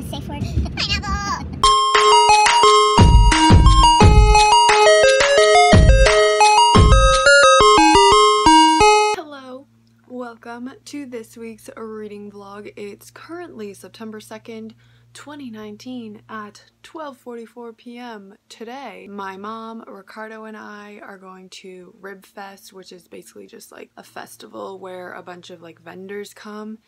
a safe word. Hello, welcome to this week's reading vlog. It's currently September 2nd, 2019 at 12:44 p.m. today. My mom, Ricardo and I are going to Rib Fest, which is basically just like a festival where a bunch of like vendors come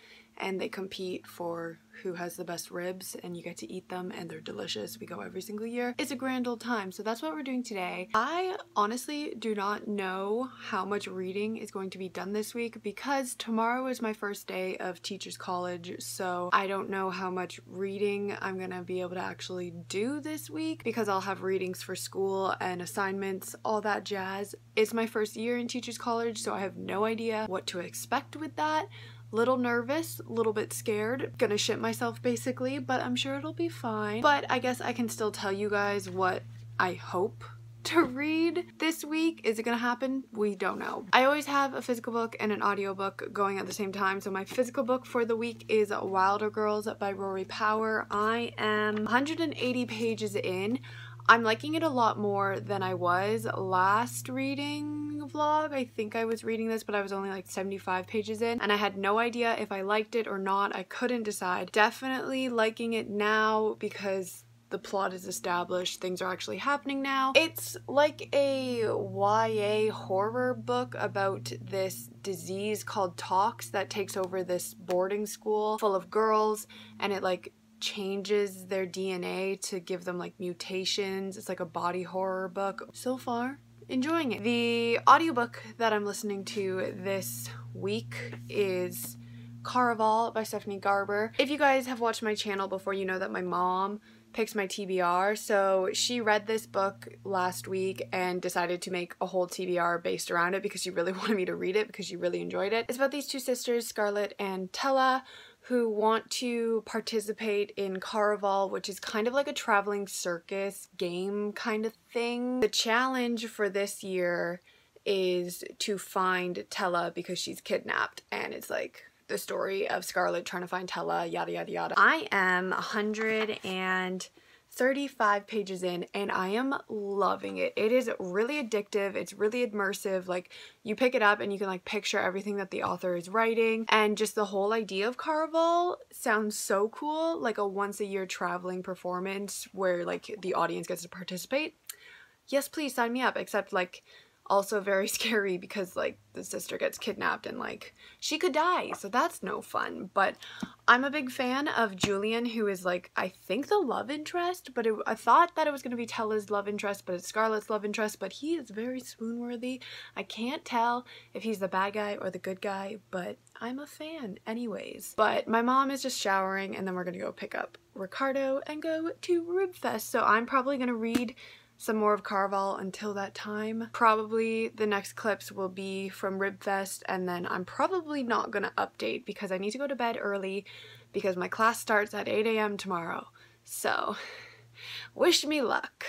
and they compete for who has the best ribs and you get to eat them and they're delicious. We go every single year. It's a grand old time. So that's what we're doing today. I honestly do not know how much reading is going to be done this week because tomorrow is my first day of teachers college. So I don't know how much reading I'm going to be able to actually do this week because I'll have readings for school and assignments, all that jazz. It's my first year in teachers college, so I have no idea what to expect with that little nervous, a little bit scared, gonna shit myself basically, but I'm sure it'll be fine. But I guess I can still tell you guys what I hope to read this week. Is it gonna happen? We don't know. I always have a physical book and an audiobook going at the same time. So my physical book for the week is Wilder Girls by Rory Power. I am 180 pages in. I'm liking it a lot more than I was last reading vlog. I think I was reading this, but I was only like 75 pages in, and I had no idea if I liked it or not. I couldn't decide. Definitely liking it now because the plot is established, things are actually happening now. It's like a YA horror book about this disease called Tox that takes over this boarding school full of girls and it like changes their DNA to give them like mutations. It's like a body horror book. So far, enjoying it. The audiobook that I'm listening to this week is Caraval by Stephanie Garber. If you guys have watched my channel before, you know that my mom picks my TBR. So she read this book last week and decided to make a whole TBR based around it because she really wanted me to read it because she really enjoyed it. It's about these two sisters, Scarlett and Tella, who want to participate in Caraval, which is kind of like a traveling circus game kind of thing. The challenge for this year is to find Tella because she's kidnapped and it's like the story of Scarlett trying to find Tella, yada yada yada. I am 100 and 35 pages in and I am loving it. It is really addictive. It's really immersive. Like you pick it up and you can like picture everything that the author is writing and just the whole idea of Caraval sounds so cool. Like a once a year traveling performance where like the audience gets to participate. Yes, please sign me up. Except like also very scary because like the sister gets kidnapped and like she could die so that's no fun. But i'm a big fan of julian who is like i think the love interest but it, i thought that it was going to be tella's love interest but it's scarlett's love interest but he is very swoon-worthy. I can't tell if he's the bad guy or the good guy but i'm a fan anyways. But my mom is just showering and then we're gonna go pick up ricardo and go to ribfest so i'm probably gonna read some more of Caraval until that time. Probably the next clips will be from Ribfest and then I'm probably not gonna update because I need to go to bed early because my class starts at 8 a.m. tomorrow. So, wish me luck.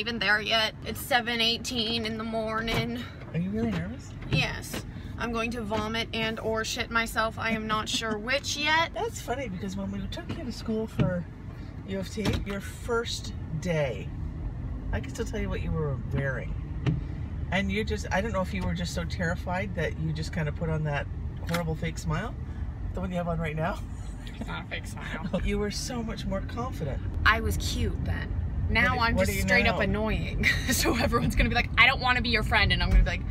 Even there yet. It's 7.18 in the morning. Are you really nervous? Yes. I'm going to vomit and or shit myself. I am not sure which yet. That's funny because when we took you to school for U of T, your first day, I can still tell you what you were wearing. And you just, I don't know if you were just so terrified that you just kind of put on that horrible fake smile, the one you have on right now. It's not a fake smile. You were so much more confident. I was cute then. Now What- I'm what just do you straight up annoying. so everyone's gonna be like, I don't want to be your friend, and I'm gonna be like,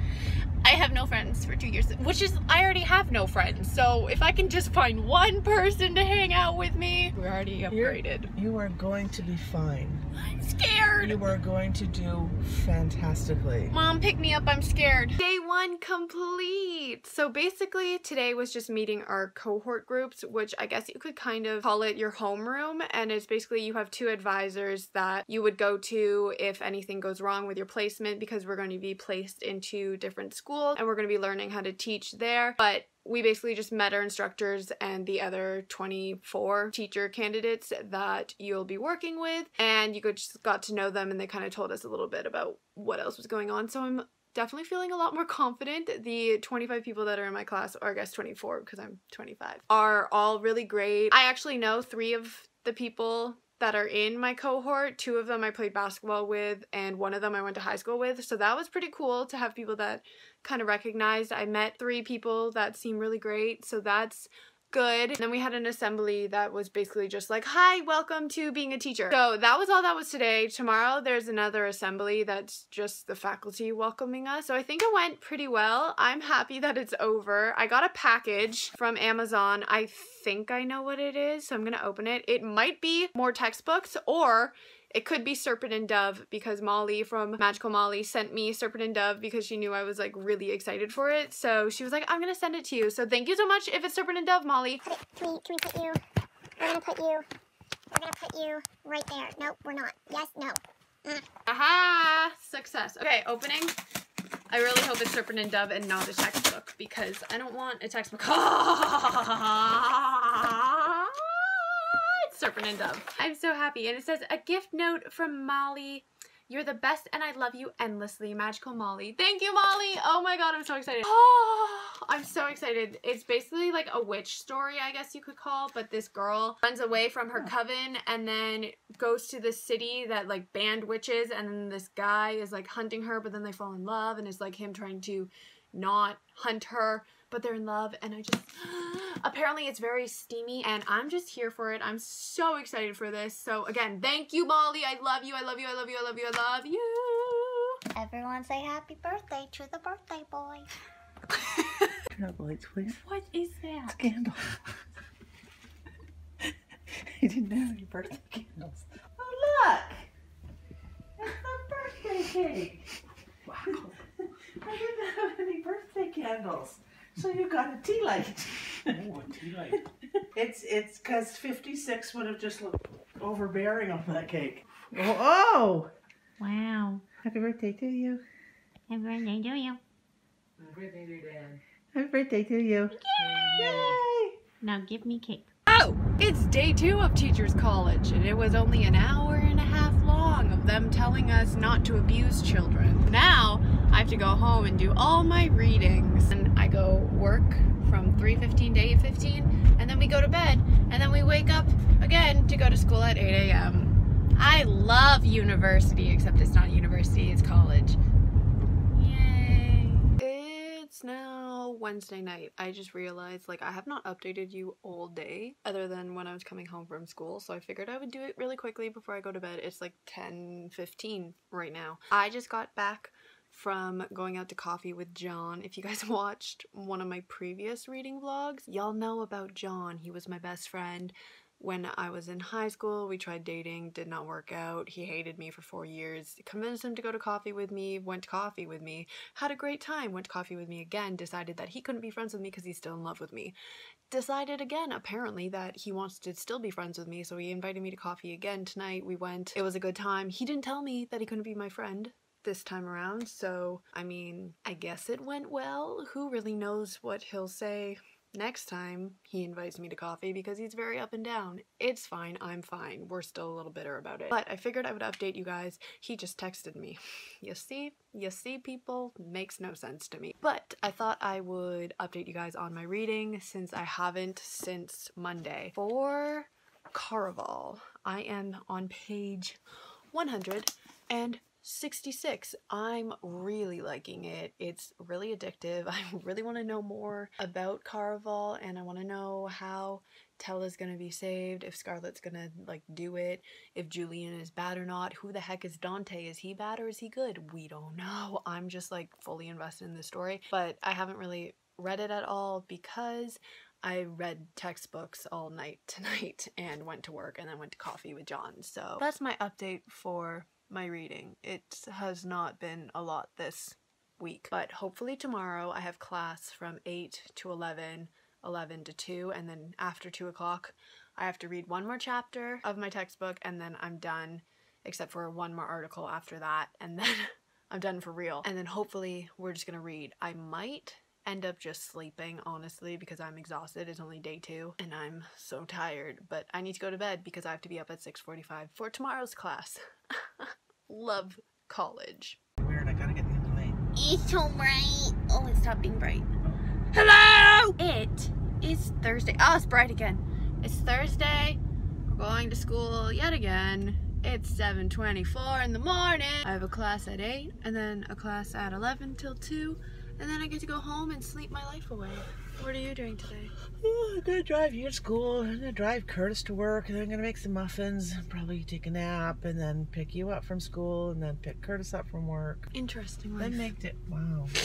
I have no friends for two years, which is I already have no friends. So if I can just find one person to hang out with me, we're already You're- upgraded. You are going to be fine. I'm scared. You are going to do fantastically. Mom, pick me up. I'm scared. Day one complete. So basically, today was just meeting our cohort groups, which I guess you could kind of call it your homeroom. And it's basically you have two advisors that you would go to if anything goes wrong with your placement because we're going to be placed into different schools and we're going to be learning how to teach there. But we basically just met our instructors and the other 24 teacher candidates that you'll be working with and you just got to know them and they kind of told us a little bit about what else was going on. So i'm definitely feeling a lot more confident. The 25 people that are in my class or i guess 24 because i'm 25 are all really great. I actually know three of the people that are in my cohort. Two of them I played basketball with, and one of them I went to high school with. So that was pretty cool to have people that kind of recognized. I met three people that seem really great, so that's good. And then we had an assembly that was basically just like, hi, welcome to being a teacher. So that was all that was today. Tomorrow there's another assembly that's just the faculty welcoming us. So I think it went pretty well. I'm happy that it's over. I got a package from Amazon. I think I know what it is, so I'm gonna open it. It might be more textbooks or it could be Serpent and Dove because Molly from Magical Molly sent me Serpent and Dove because she knew I was like really excited for it. So she was like, I'm gonna send it to you. So thank you so much if it's Serpent and Dove, Molly. Put it, can we, can we put you? We're gonna put you. We're gonna put you right there. No, we're not. Yes, no. Mm. Aha! Success. Okay, opening. I really hope it's Serpent and Dove and not a textbook because I don't want a textbook. Serpent and Dove. I'm so happy. And it says, a gift note from Molly. You're the best and I love you endlessly. Magical Molly. Thank you, Molly. Oh my god, I'm so excited. Oh, I'm so excited. It's basically like a witch story, I guess you could call, but this girl runs away from her coven and then goes to the city that like banned witches and then this guy is like hunting her, but then they fall in love and it's like him trying to not hunt her, but they're in love and I just apparently it's very steamy and I'm just here for it. I'm so excited for this. So again, thank you Molly. I love you. I love you. I love you. I love you. I love you. Everyone say happy birthday to the birthday boy. Turn up the lights, please. What is that? Candle. I didn't have any birthday candles. Oh, look! It's a birthday cake! Wow. I didn't have any birthday candles. So you got a tea light. Oh, a tea light. It's it's because 56 would have just looked overbearing on that cake. Oh, oh! Wow. Happy birthday to you. Happy birthday to you. Happy birthday, dear Dan. Happy birthday to you. Yay! Now give me cake. Oh, it's day two of Teachers College, and it was only an hour and a half long of them telling us not to abuse children. Now I have to go home and do all my readings, and I go work from 3:15 to 8:15, and then we go to bed, and then we wake up again to go to school at 8 a.m. I love university, except it's not university; it's college. Yay! It's now Wednesday night. I just realized like I have not updated you all day other than when I was coming home from school, so I figured I would do it really quickly before I go to bed. It's like 10:15 right now. I just got back from going out to coffee with John. If you guys watched one of my previous reading vlogs, y'all know about John. He was my best friend when I was in high school, we tried dating, did not work out. He hated me for four years. Convinced him to go to coffee with me, went to coffee with me, had a great time, went to coffee with me again, decided that he couldn't be friends with me because he's still in love with me. Decided again, apparently, that he wants to still be friends with me, so he invited me to coffee again tonight. We went, it was a good time. He didn't tell me that he couldn't be my friend this time around, so I mean, I guess it went well. Who really knows what he'll say next time he invites me to coffee because he's very up and down. It's fine, I'm fine. We're still a little bitter about it. But I figured I would update you guys. He just texted me. You see? You see, people? Makes no sense to me. But I thought I would update you guys on my reading since I haven't since Monday. For Caraval, I am on page 100 and 66. I'm really liking it. It's really addictive. I really want to know more about Caraval and I want to know how Tella's gonna be saved, if Scarlett's gonna like do it, if Julian is bad or not. Who the heck is Dante? Is he bad or is he good? We don't know. I'm just like fully invested in the story, but I haven't really read it at all because I read textbooks all night tonight and went to work and then went to coffee with John. So that's my update for my reading. It has not been a lot this week, but hopefully tomorrow I have class from 8 to 11, 11 to 2, and then after 2 o'clock I have to read one more chapter of my textbook and then I'm done, except for one more article after that, and then I'm done for real. And then hopefully we're just gonna read. I might end up just sleeping honestly because I'm exhausted. It's only day 2 and I'm so tired, but I need to go to bed because I have to be up at 6:45 for tomorrow's class. Love college. Weird. I gotta get the other lane. It's so bright. Oh, it stopped being bright. Hello! It is Thursday. Oh, it's bright again. It's Thursday. We're going to school yet again. It's 7.24 in the morning. I have a class at 8 and then a class at 11 till 2 and then I get to go home and sleep my life away. What are you doing today? Oh, I'm gonna drive you to school. I'm gonna drive Curtis to work, and then I'm gonna make some muffins. Probably take a nap, and then pick you up from school, and then pick Curtis up from work. Interesting Then make it. Wow.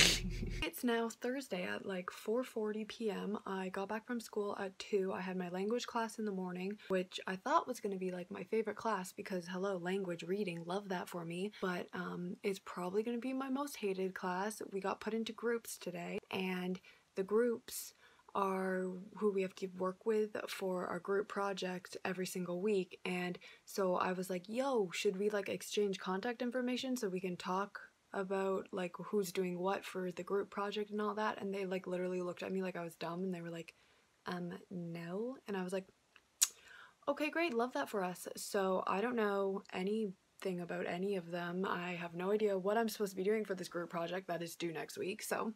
It's now Thursday at like 4:40 p.m. I got back from school at 2. I had my language class in the morning, which I thought was going to be like my favorite class because hello, language reading, love that for me, but um it's probably going to be my most hated class. We got put into groups today and the groups are who we have to work with for our group project every single week. And so I was like, "Yo, should we like exchange contact information so we can talk about like who's doing what for the group project and all that? And they like literally looked at me like I was dumb and they were like um no. And I was like okay great love that for us. So I don't know anything about any of them. I have no idea what I'm supposed to be doing for this group project that is due next week so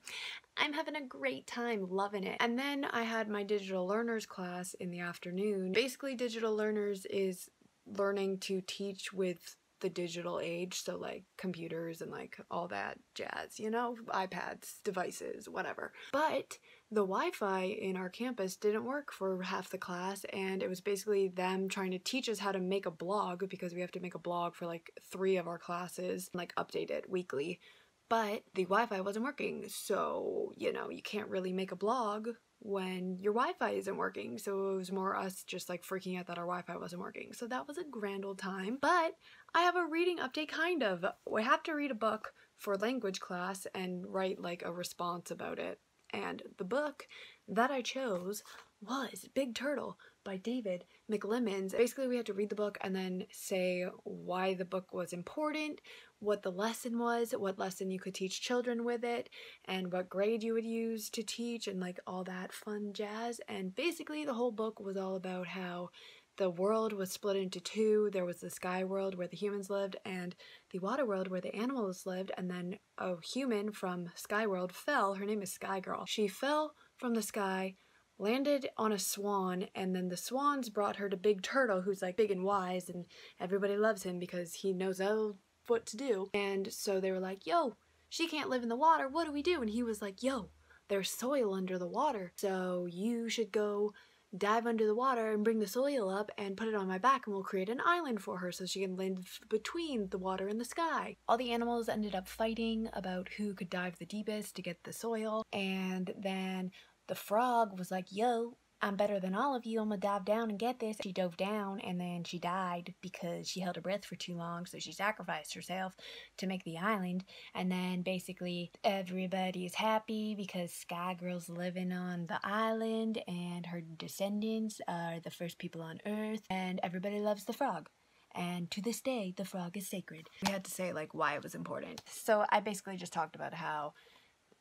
I'm having a great time loving it. And then I had my digital learners class in the afternoon. Basically digital learners is learning to teach with the digital age, so like computers and like all that jazz, you know, iPads, devices, whatever. But the Wi Fi in our campus didn't work for half the class, and it was basically them trying to teach us how to make a blog because we have to make a blog for like three of our classes, like update it weekly. But the Wi Fi wasn't working, so you know, you can't really make a blog when your Wi-Fi isn't working. So it was more us just like freaking out that our Wi-Fi wasn't working. So that was a grand old time. But I have a reading update kind of. We have to read a book for language class and write like a response about it. And the book that I chose was Big Turtle by David McLimans. Basically, we had to read the book and then say why the book was important, what the lesson was, what lesson you could teach children with it, and what grade you would use to teach, and like all that fun jazz. And basically, the whole book was all about how the world was split into two. There was the sky world where the humans lived, and the water world where the animals lived. And then a human from Sky World fell. Her name is Sky Girl. She fell from the sky landed on a swan and then the swans brought her to big turtle who's like big and wise and everybody loves him because he knows how, what to do. And so they were like yo she can't live in the water. What do we do? And he was like yo there's soil under the water. So you should go dive under the water and bring the soil up and put it on my back and we'll create an island for her so she can live between the water and the sky. All the animals ended up fighting about who could dive the deepest to get the soil. And then the frog was like, yo, I'm better than all of you. I'm gonna dive down and get this. She dove down and then she died because she held her breath for too long. So she sacrificed herself to make the island. And then basically everybody is happy because Sky Girl's living on the island and her descendants are the first people on Earth. And everybody loves the frog. And to this day, the frog is sacred. We had to say like why it was important. So I basically just talked about how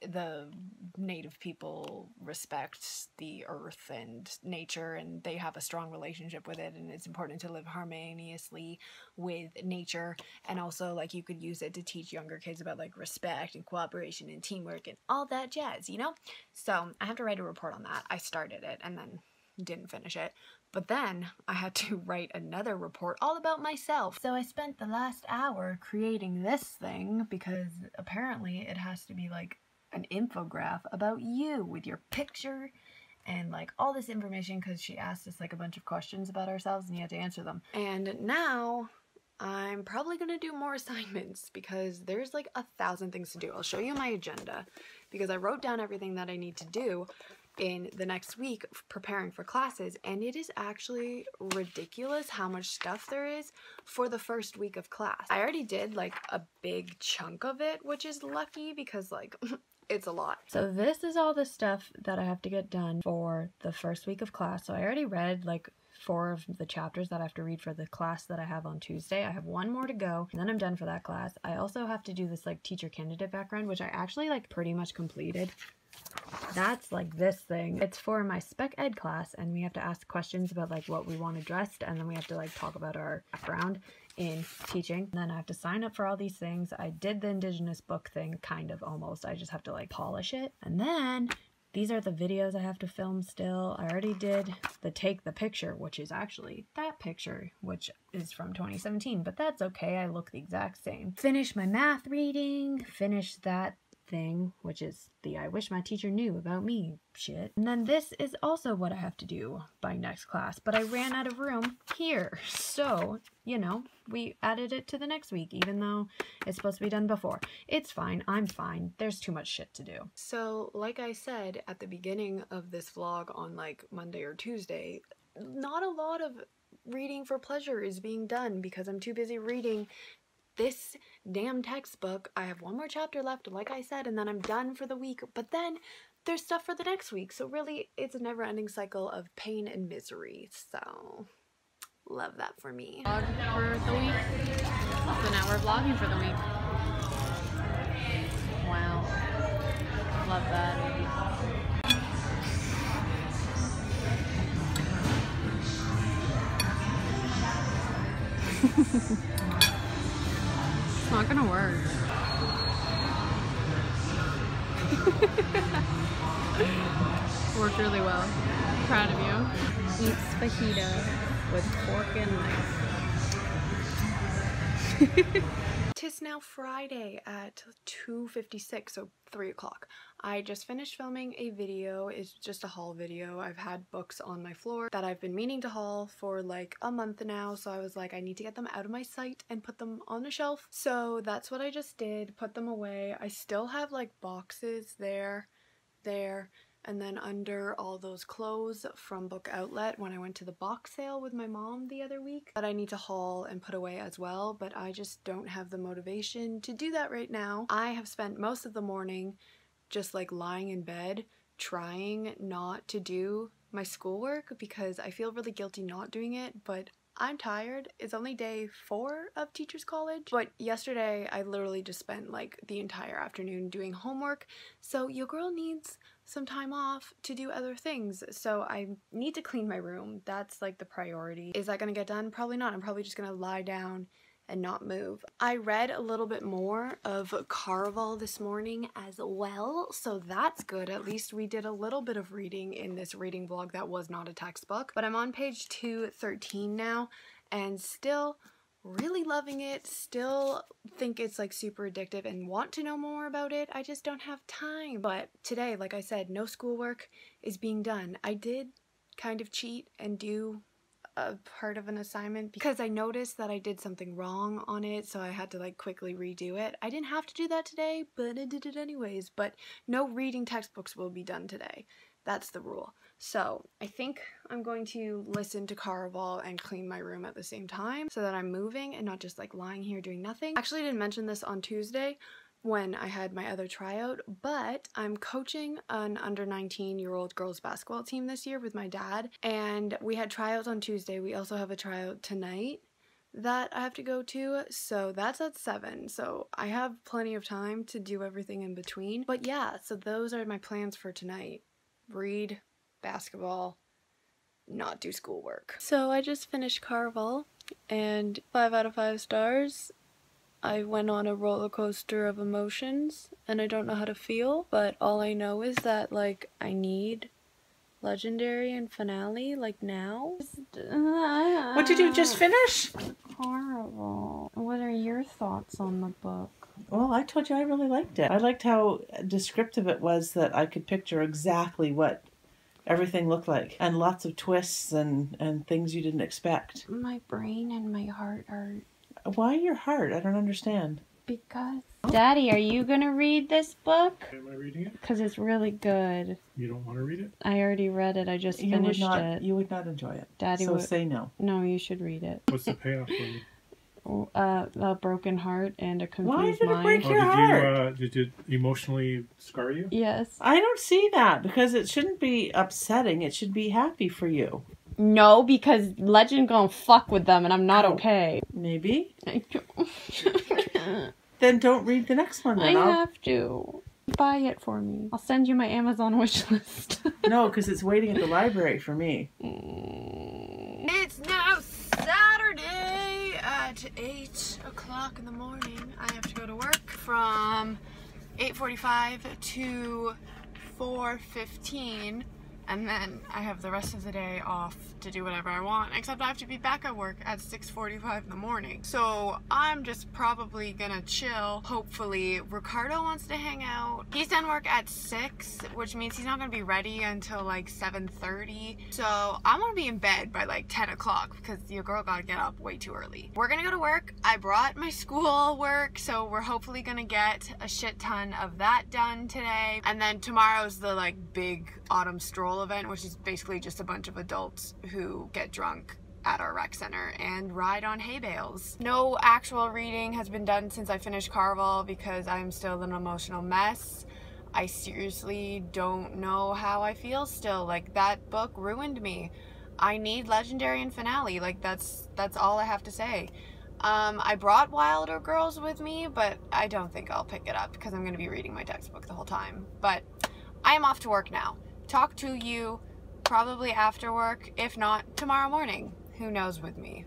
the native people respect the earth and nature and they have a strong relationship with it and it's important to live harmoniously with nature. And also like you could use it to teach younger kids about like respect and cooperation and teamwork and all that jazz you know? So i have to write a report on that. I started it and then didn't finish it. But then I had to write another report all about myself. So I spent the last hour creating this thing because apparently it has to be like an infograph about you with your picture and like all this information because she asked us like a bunch of questions about ourselves and you had to answer them. And now I'm probably gonna do more assignments because there's like a thousand things to do. I'll show you my agenda because I wrote down everything that I need to do in the next week preparing for classes and it is actually ridiculous how much stuff there is for the first week of class. I already did like a big chunk of it which is lucky because like it's a lot. So this is all the stuff that I have to get done for the first week of class. So I already read like four of the chapters that I have to read for the class that I have on Tuesday. I have one more to go, and then I'm done for that class. I also have to do this like teacher candidate background, which I actually like pretty much completed. That's like this thing. It's for my spec ed class, and we have to ask questions about like what we want addressed, and then we have to like talk about our background in teaching. And then I have to sign up for all these things. I did the indigenous book thing, kind of almost. I just have to like polish it. And then these are the videos I have to film still. I already did the take the picture, which is actually that picture, which is from 2017, but that's okay. I look the exact same. Finish my math reading, finish that thing, which is the I wish my teacher knew about me shit. And then this is also what I have to do by next class, but I ran out of room here. So, you know, we added it to the next week, even though it's supposed to be done before. It's fine. I'm fine. There's too much shit to do. So, like I said at the beginning of this vlog on like Monday or Tuesday, not a lot of reading for pleasure is being done because I'm too busy reading this damn textbook. I have one more chapter left, like I said, and then I'm done for the week. But then there's stuff for the next week. So really, it's a never-ending cycle of pain and misery. So love that for me. For the week. So now we're vlogging for the week. Wow. Love that. it's not gonna work. Worked really well. Proud of you. Eats fajita with fork and knife. Tis now Friday at 2.56, so 3 o'clock. I just finished filming a video. It's just a haul video. I've had books on my floor that I've been meaning to haul for like a month now, so I was like, I need to get them out of my sight and put them on a shelf. So that's what I just did, put them away. I still have like boxes there, there, and then under all those clothes from Book Outlet when I went to the box sale with my mom the other week that I need to haul and put away as well, but I just don't have the motivation to do that right now. I have spent most of the morning just like lying in bed trying not to do my schoolwork because I feel really guilty not doing it, but I'm tired. It's only day four of teachers college, but yesterday I literally just spent like the entire afternoon doing homework. So your girl needs some time off to do other things. So I need to clean my room. That's like the priority. Is that gonna get done? Probably not. I'm probably just gonna lie down and not move. I read a little bit more of Caraval this morning as well, so that's good. At least we did a little bit of reading in this reading vlog that was not a textbook. But I'm on page 213 now and still really loving it, still think it's like super addictive and want to know more about it. I just don't have time. But today, like I said, no schoolwork is being done. I did kind of cheat and do a part of an assignment because I noticed that I did something wrong on it, so I had to like quickly redo it. I didn't have to do that today, but I did it anyways. But no reading textbooks will be done today. That's the rule. So I think I'm going to listen to Caraval and clean my room at the same time so that I'm moving and not just like lying here doing nothing. Actually, I didn't mention this on Tuesday when I had my other tryout, but I'm coaching an under 19 year old girls basketball team this year with my dad, and we had tryouts on Tuesday. We also have a tryout tonight that I have to go to, so that's at 7. So I have plenty of time to do everything in between. But yeah, so those are my plans for tonight read, basketball, not do schoolwork. So I just finished Caraval, and 5 out of 5 stars. I went on a roller coaster of emotions and I don't know how to feel, but all I know is that like I need legendary and finale like now. What did you just finish? Horrible. What are your thoughts on the book? Well, I told you I really liked it. I liked how descriptive it was that I could picture exactly what everything looked like, and lots of twists and and things you didn't expect. My brain and my heart are Why your heart? I don't understand. because. Daddy, are you gonna read this book? Am I reading it? Because it's really good. You don't want to read it? I already read it. I just You finished not. it. You would not enjoy it. Daddy so would. say no. No, you should read it. What's the payoff for me? Uh, a broken heart and a confused Why did it mind. break Oh, your did heart? you uh, did it emotionally scar you? Yes. I don't see that because it shouldn't be upsetting. It should be happy for you. No, because Legend gonna fuck with them, and I'm not Oh. okay. Maybe. I Then don't read the next one. Then I'll... have to buy it for me. I'll send you my Amazon wish list. no, because it's waiting at the library for me. Mm. It's now Saturday at 8 o'clock in the morning. I have to go to work from 8.45 to 4.15 and then I have the rest of the day off to do whatever I want except I have to be back at work at 6.45 in the morning. So I'm just probably gonna chill. Hopefully Ricardo wants to hang out. He's done work at 6 which means he's not gonna be ready until like 7.30 so I'm gonna be in bed by like 10 o'clock because your girl gotta get up way too early. We're gonna go to work. I brought my school work so we're hopefully gonna get a shit ton of that done today and then tomorrow's the like big autumn stroll event which is basically just a bunch of adults who get drunk at our rec center and ride on hay bales. No actual reading has been done since I finished Caraval because I'm still an emotional mess. I seriously don't know how I feel still. Like that book ruined me. I need Legendary and Finale. Like that's that's all I have to say. Um, I brought Wilder Girls with me, but I don't think I'll pick it up because I'm going to be reading my textbook the whole time. But I am off to work now. Talk to you probably after work, if not tomorrow morning. Who knows with me?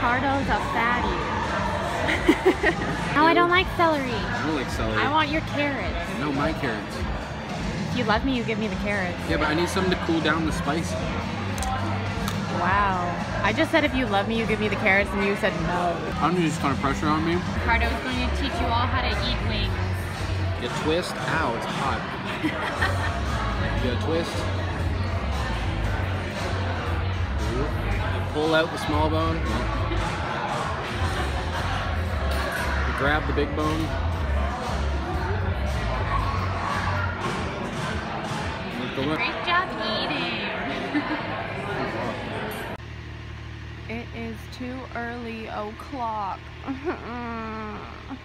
Cardo's a fatty. no, I don't like celery. I don't like celery. I want your carrots. no, my carrots. If you love me, you give me the carrots. Yeah, but I need something to cool down the spice. Wow. I just said if you love me, you give me the carrots, and you said no. I'm just kind of pressure on me. Cardo's going to teach you all how to eat wings. You twist. Ow, it's hot. you twist. You pull out the small bone. You grab the big bone. With the lip. Great job eating. is too early oh, o'clock.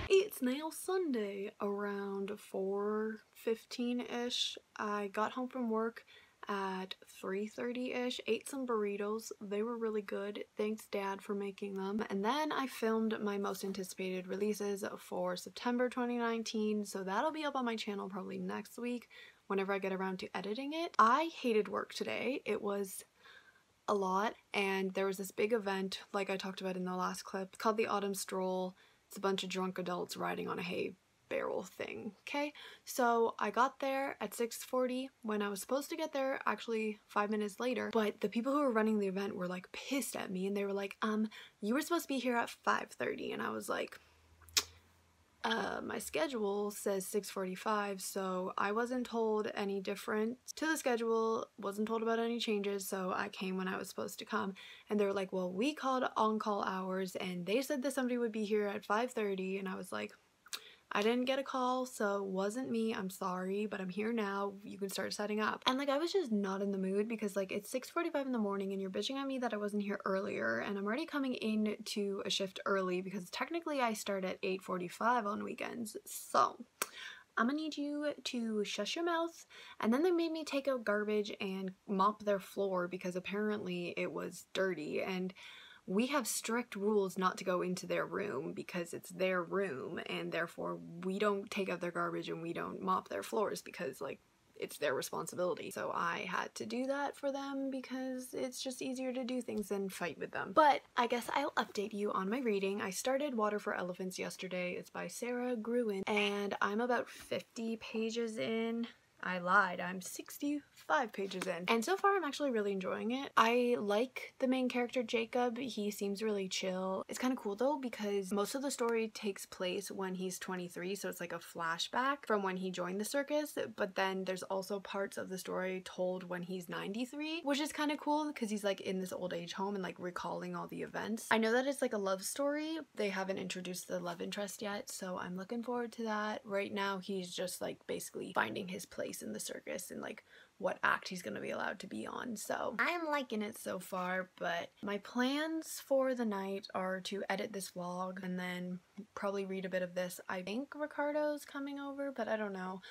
It's now Sunday around 4:15ish. I got home from work at 3:30ish, ate some burritos. They were really good. Thanks dad for making them. And then I filmed my most anticipated releases for September 2019, so that'll be up on my channel probably next week whenever I get around to editing it. I hated work today. It was a lot and there was this big event like I talked about in the last clip called the Autumn Stroll. It's a bunch of drunk adults riding on a hay barrel thing. Okay, so I got there at 6:40 when I was supposed to get there actually five minutes later. But the people who were running the event were like pissed at me and they were like, um, you were supposed to be here at 5:30, and I was like. Uh, my schedule says 6:45, so I wasn't told any different to the schedule. Wasn't told about any changes, so I came when I was supposed to come. And they were like, "Well, we called on-call hours, and they said that somebody would be here at 5:30." And I was like, I didn't get a call, so wasn't me. I'm sorry, but I'm here now. You can start setting up. And like I was just not in the mood because like it's 6:45 in the morning and you're bitching at me that I wasn't here earlier and I'm already coming in to a shift early because technically I start at 8:45 on weekends. So, I'm gonna need you to shush your mouth. And then they made me take out garbage and mop their floor because apparently it was dirty. And we have strict rules not to go into their room because it's their room and therefore we don't take out their garbage and we don't mop their floors because like it's their responsibility. So I had to do that for them because it's just easier to do things than fight with them. But I guess I'll update you on my reading. I started Water for Elephants yesterday. It's by Sara Gruen and I'm about 50 pages in. I lied. I'm 65 pages in. And so far, I'm actually really enjoying it. I like the main character, Jacob. He seems really chill. It's kind of cool though because most of the story takes place when he's 23, so it's like a flashback from when he joined the circus. But then there's also parts of the story told when he's 93, which is kind of cool because he's like in this old age home and like recalling all the events. I know that it's like a love story. They haven't introduced the love interest yet, so I'm looking forward to that. Right now, he's just like basically finding his place in the circus and like what act he's going to be allowed to be on. So I'm liking it so far, but my plans for the night are to edit this vlog and then probably read a bit of this. I think Ricardo's coming over, but I don't know.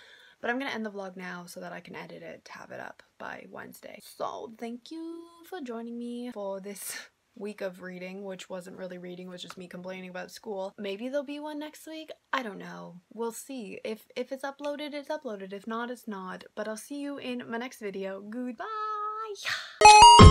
But I'm to end the vlog now so that I can edit it to have it up by Wednesday. So thank you for joining me for this week of reading, which wasn't really reading, was just me complaining about school. Maybe there'll be one next week. I don't know. We'll see. If if it's uploaded, it's uploaded. If not, it's not. But I'll see you in my next video. Goodbye.